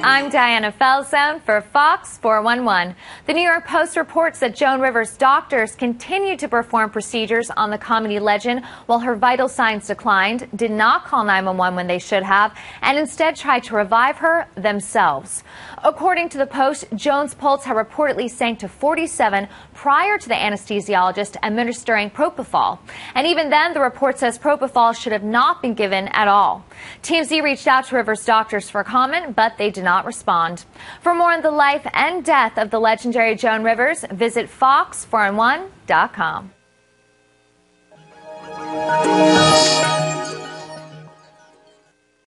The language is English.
I'm Diana Falzone for Fox 411. The New York Post reports that Joan Rivers' doctors continued to perform procedures on the comedy legend while her vital signs declined, did not call 911 when they should have, and instead tried to revive her themselves. According to the Post, Joan's pulse had reportedly sank to 47 prior to the anesthesiologist administering propofol. And even then, the report says propofol should have not been given at all. TMZ reached out to Rivers' doctors for comment, but they did not respond. For more on the life and death of the legendary Joan Rivers, visit fox411.com.